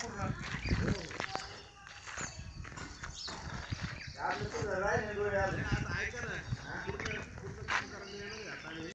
पूर्ण